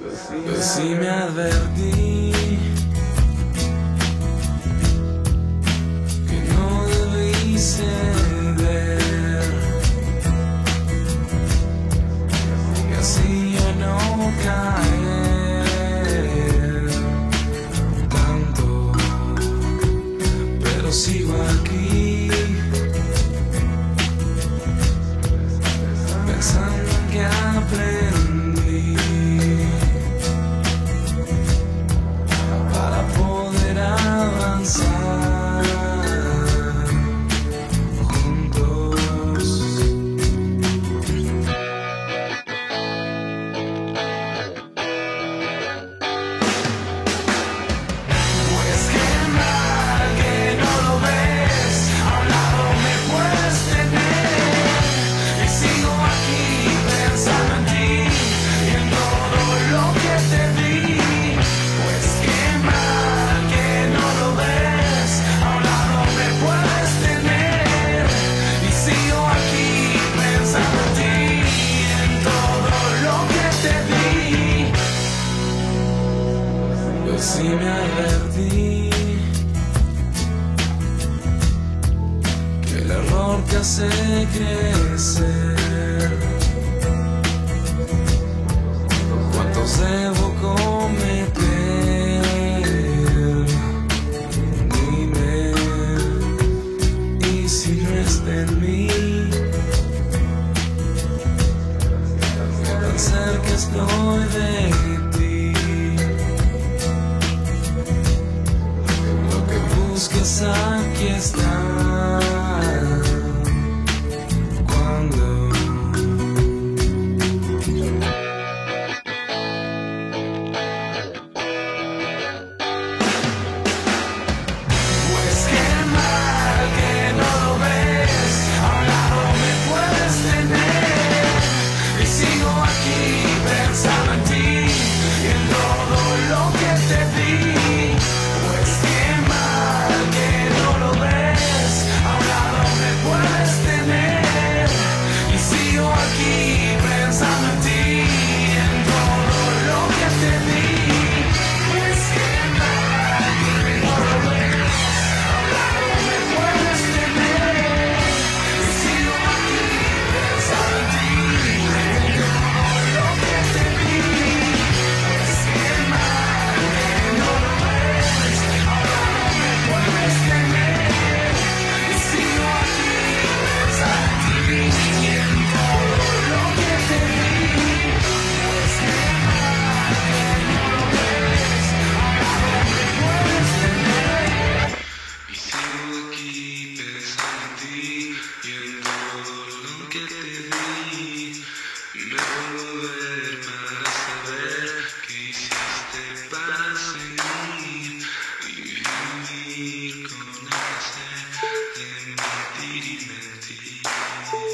Pues si me advertí. hace crecer. ¿Cuántos debo cometer? Dime, y si no está en mí, tan cerca estoy de ti. Lo que buscas aquí está. Thank. Thank you.